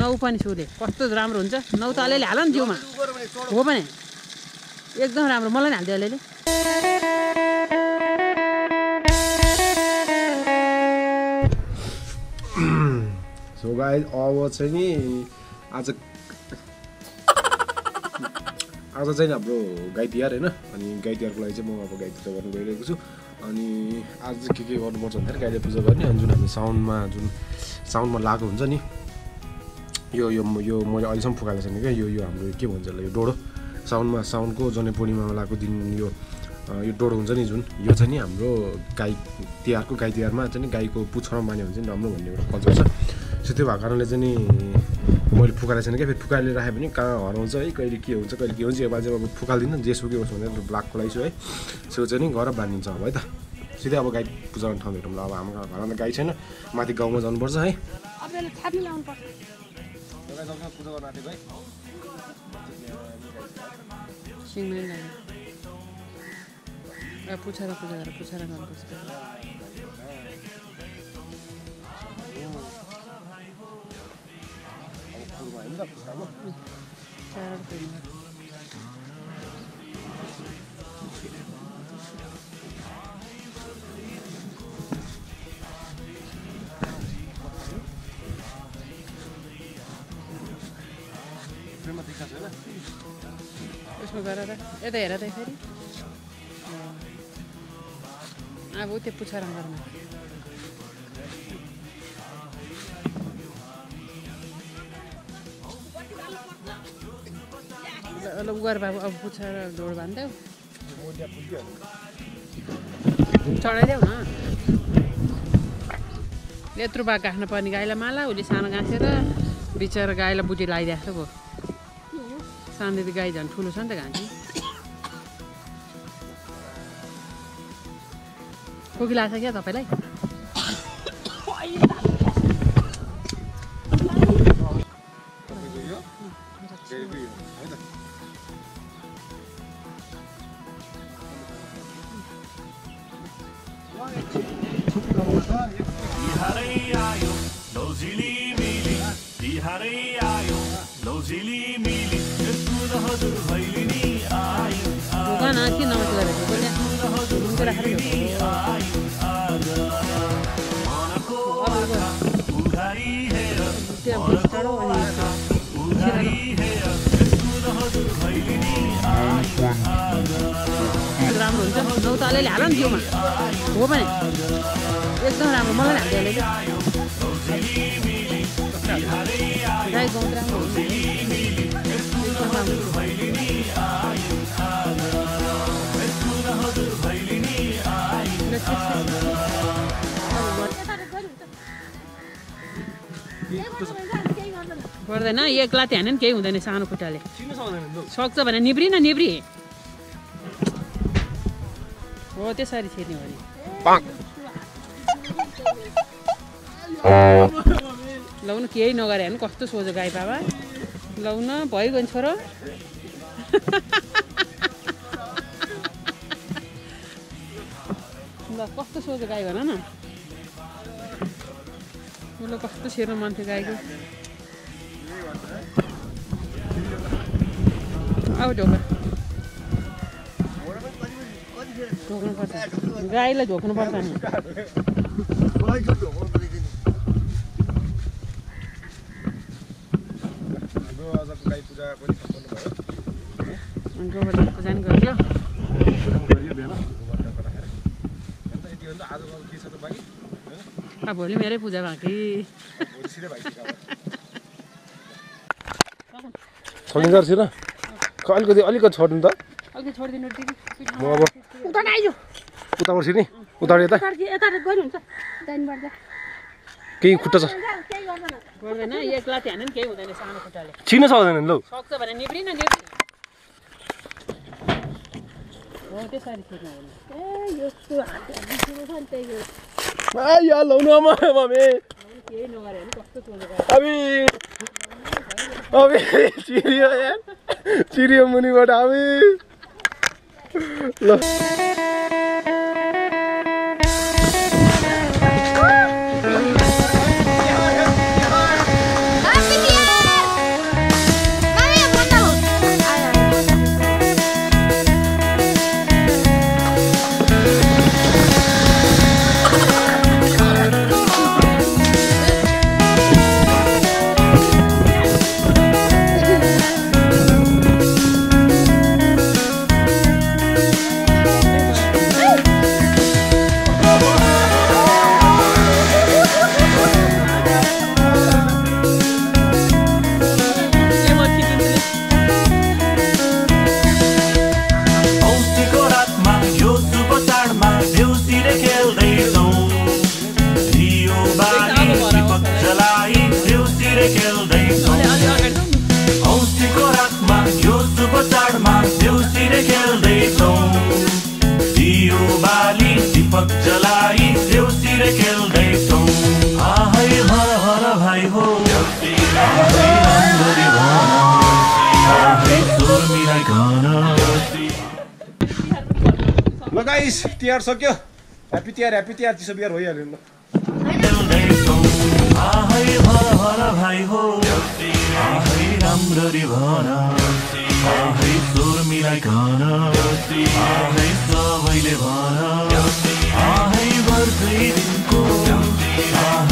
नौ पनि सुले कस्तो राम्रो हुन्छ? नौ त अलिअलि हाल नि जिउमा। हो भने। एकदम राम्रो। मलाई नि हालिदियो अलिअलि। सो अब चाहिँ नि आज आज चाहिँ हाम्रो गाई तिहार होइन। अनि गाई तिहारको लागि चाहिँ म अब गाई पूजा गर्नु गइरहेको छु। अनि आज चाहिँ के के गर्नुपर्छ भन्दाखेरि गाईले पूजा गर्ने अनि जुन हामी साउनमा जुन साउनमा लागु हुन्छ नि यो यो यो मैले अहिलेसम्म फुकाएको छैन क्या यो यो हाम्रो के भन्छ यो डोडो। साउनमा साउनको जनै पूर्णिमामा लागेको दिन यो यो डोडो हुन्छ नि जुन। यो चाहिँ नि हाम्रो गाई तिहारको गाई तिहारमा चाहिँ नि गाईको पुच्छरमा मान्यो भने चाहिँ राम्रो भन्ने एउटा कल्चर छ। सो त्यो भएको कारणले चाहिँ नि मैले फुकाएको छैन क्या फेरि फुकाएर राखेँ भने कहाँ हराउँछ है कहिले के हुन्छ कहिले के हुन्छ योपालि चाहिँ अब फुकाल्दिनँ जे सुकै होस् भनेर ब्ल्याकको लागि छु है सो चाहिँ नि घर बाँधिन्छ अब है त सिधै अब गाई पूजा गर्ने ठाउँ भेटौँ ल अब हाम्रो घरमा त गाई छैन माथि गाउँमा जानुपर्छ है पुछेर पुछेर गर्नुपर्छ उसमा गरेर यता हेर त फेरि अब त्यो पुछेर गर्नु ल बाबु अब पुछेर चढाइदेऊ न यत्रो बाघ गाँस्नु पर्ने गाईलाई माला उसले सानो गाँसेर बिचरा गाईलाई बुटी लगाइदिएको छ भयो सानोदेखि गाई झन् ठुलो छ नि त घाँटी कोकी लाग्छ क्या तपाईँलाई तिहारै आयो लौझिली मिली आयो हजुर भैलिनी अलिअलि हाल नि जिउमा हो भने एकदम राम्रो मलाई नि हालिदियो अलिअलि गाई गाउँ राम्रो। गर्दैन एक लाते हाने नि केही हुँदैन सानो खुट्टाले सक्छ भने निब्री न निब्री हो त्यसरी छिर्ने हो नि। लाउनु केही नगरे भने कस्तो सोझो गाई बाबा। लाउन भइगयो नि छोरो। ल कस्तो सोझो गाई भन न। उसले कस्तो छिर्नु मन थियो गाईको। आऊ ढोका। अनि गोबर पूजा नि। गरियो भोलि मेरै पूजा बाँकी। अब छोडिन्छ अलिकति अलिकति छोड्नु त। म अब उताबाट छिर्ने? उताबाट यता? केही खुट्टा छ? छिर्न सक्दैन लौ। लाउनु आमा अबे अबे चिरियो यार। चिरियो मुनिबाट अबे ल। औषधिको रातमा यो चाडमा देउसीर खेल्दैछौ दियो बाली दिपक जलाई देउसीर खेल्दैछौ आहै हर हर भाइ हो ल गाइस तिहार सक्यो। ह्याप्पी तिहार ह्याप्पी तिहार चिसो बिहार भइहाल्यो आहै भन भाइ हो। आहै राम्ररी भन आहै स्वर मिलाइकन आहै सबैले भन। आहै बर्दै दिनको। आहै